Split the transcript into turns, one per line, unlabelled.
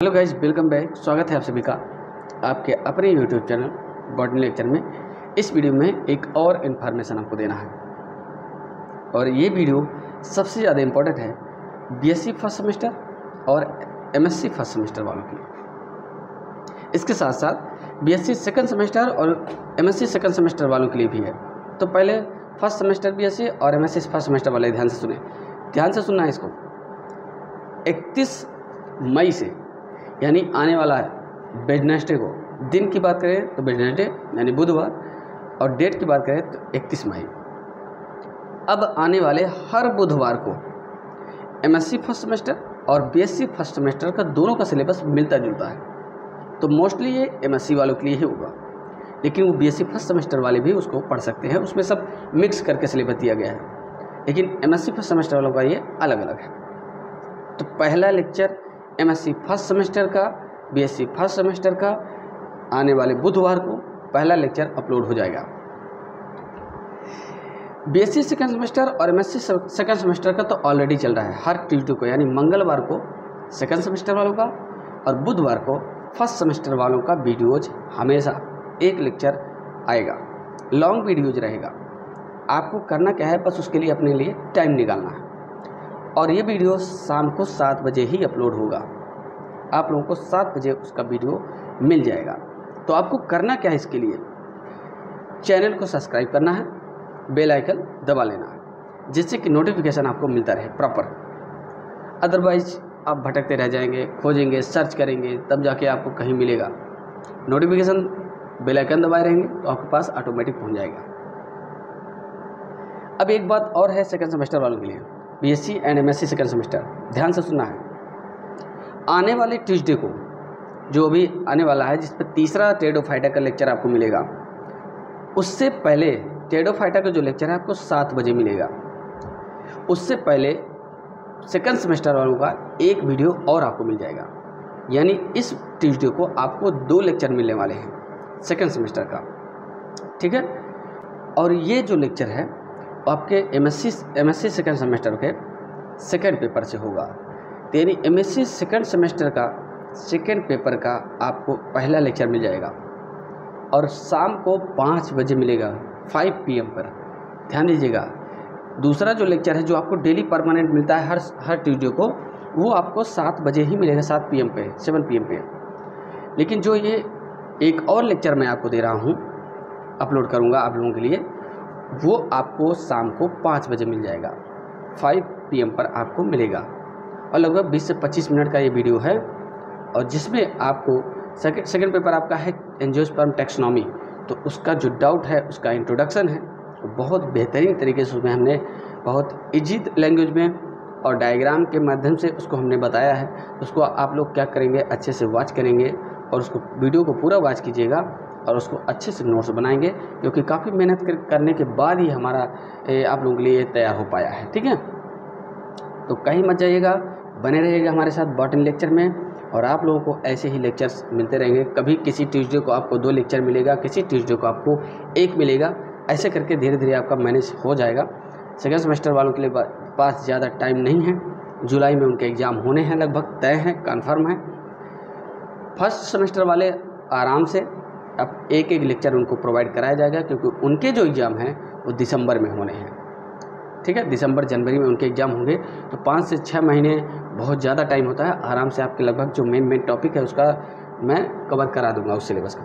Hello guys welcome back. स्वागत है आप सभी का आपके अपने यूट्यूब चैनल बॉटनी लेक्चर में। इस वीडियो में एक और इन्फॉर्मेशन आपको देना है। और ये वीडियो सबसे ज़्यादा इम्पोर्टेंट है बीएससी फ़र्स्ट सेमेस्टर और एमएससी फ़र्स्ट सेमेस्टर वालों के लिए। इसके साथ साथ बीएससी सेकंड सेमेस्टर और एमएससी सेकंड सेमेस्टर वालों के लिए भी है। तो पहले फ़र्स्ट सेमेस्टर बीएससी और एमएससी फ़र्स्ट सेमेस्टर वाले ध्यान से सुने। ध्यान से सुनना है इसको। 31 मई से यानी आने वाला है वेडनेसडे को। दिन की बात करें तो वेडनेसडे यानी बुधवार, और डेट की बात करें तो 31 मई। अब आने वाले हर बुधवार को एमएससी फ़र्स्ट सेमेस्टर और बीएससी फ़र्स्ट सेमेस्टर का दोनों का सिलेबस मिलता जुलता है। तो मोस्टली ये एमएससी वालों के लिए ही होगा, लेकिन वो बीएससी फ़र्स्ट सेमेस्टर वाले भी उसको पढ़ सकते हैं। उसमें सब मिक्स करके सिलेबस दिया गया है, लेकिन एमएससी फ़र्स्ट सेमेस्टर वालों का ये अलग अलग है। तो पहला लेक्चर एमएससी फ़र्स्ट सेमेस्टर का बीएससी फ़र्स्ट सेमेस्टर का, आने वाले बुधवार को पहला लेक्चर अपलोड हो जाएगा। बी बीएससी सेकेंड सेमेस्टर और एम एमएससी सेकेंड सेमेस्टर का तो ऑलरेडी चल रहा है, हर ट्यूजडे को, यानी मंगलवार को सेकेंड सेमेस्टर वालों का और बुधवार को फ़र्स्ट सेमेस्टर वालों का वीडियोज़ हमेशा एक लेक्चर आएगा लॉन्ग वीडियोज़ रहेगा। आपको करना क्या है, बस उसके लिए अपने लिए टाइम निकालना है। और ये वीडियो शाम को सात बजे ही अपलोड होगा। आप लोगों को सात बजे उसका वीडियो मिल जाएगा। तो आपको करना क्या है इसके लिए? चैनल को सब्सक्राइब करना है, बेल आइकन दबा लेना है, जिससे कि नोटिफिकेशन आपको मिलता रहे प्रॉपर अदरवाइज़ आप भटकते रह जाएँगे, खोजेंगे सर्च करेंगे, तब जाके आपको कहीं मिलेगा। नोटिफिकेशन बेल आइकन दबाए रहेंगे तो आपके पास ऑटोमेटिक पहुँच जाएगा। अब एक बात और है सेकंड सेमेस्टर वालों के लिए। BSc and MSc second semester ध्यान से सुनना है। आने वाले ट्यूसडे को, जो अभी आने वाला है, जिस पर तीसरा टेडोफाइटा का लेक्चर आपको मिलेगा, उससे पहले टेडोफाइटा का जो लेक्चर है, आपको सात बजे मिलेगा। उससे पहले सेकंड सेमेस्टर वालों का एक वीडियो और आपको मिल जाएगा। यानी इस ट्यूसडे को आपको दो लेक्चर मिलने वाले हैं सेकेंड सेमेस्टर का। ठीक है? और ये जो लेक्चर है आपके M S C M S C second semester के सेकेंड पेपर से होगा। तो यानी एम सेकेंड सेमेस्टर का सेकेंड पेपर का आपको पहला लेक्चर मिल जाएगा। और शाम को पाँच बजे मिलेगा फाइव पीएम पर। ध्यान दीजिएगा। दूसरा जो लेक्चर है जो आपको डेली परमानेंट मिलता है हर हर ट्यूजडे को, वो आपको सात बजे ही मिलेगा, सात पी पे सेवन पी पे। लेकिन जो ये एक और लेक्चर मैं आपको दे रहा हूँ अपलोड करूँगा आप लोगों के लिए। वो आपको शाम को पाँच बजे मिल जाएगा। फाइव पीएम पर आपको मिलेगा। और लगभग बीस से पच्चीस मिनट का ये वीडियो है। और जिसमें आपको सेकेंड सेकेंड पेपर आपका है एनजियोस्पर्म टेक्सनॉमी तो उसका जो डाउट है, उसका इंट्रोडक्शन है। तो बहुत बेहतरीन तरीके से उसमें हमने बहुत इजी लैंग्वेज में और डायग्राम के माध्यम से उसको हमने बताया है। उसको आप लोग क्या करेंगे, अच्छे से वॉच करेंगे। और उसको, वीडियो को पूरा वॉच कीजिएगा। और उसको अच्छे से नोट्स बनाएँगे क्योंकि काफ़ी मेहनत कर, करने के बाद ही हमारा ए, आप लोगों के लिए तैयार हो पाया है ठीक है? तो कहीं मत जाइएगा बने रहिएगा हमारे साथ बॉटन लेक्चर में और आप लोगों को ऐसे ही लेक्चर्स मिलते रहेंगे। कभी किसी ट्यूजडे को आपको दो लेक्चर मिलेगा किसी ट्यूजडे को आपको एक मिलेगा ऐसे करके धीरे धीरे आपका मैनेज हो जाएगा। सेकेंड सेमेस्टर वालों के लिए पास ज़्यादा टाइम नहीं है जुलाई में उनके एग्ज़ाम होने हैं लगभग तय हैं कन्फर्म है। फ़र्स्ट सेमेस्टर वाले आराम से अब एक एक लेक्चर उनको प्रोवाइड कराया जाएगा क्योंकि उनके जो एग्ज़ाम हैं, वो दिसंबर में होने हैं। ठीक है? दिसंबर, जनवरी में उनके एग्ज़ाम होंगे। तो पाँच से छः महीने बहुत ज़्यादा टाइम होता है। आराम से आपके लगभग जो मेन मेन टॉपिक है, उसका मैं कवर करा दूँगा उस सिलेबस का।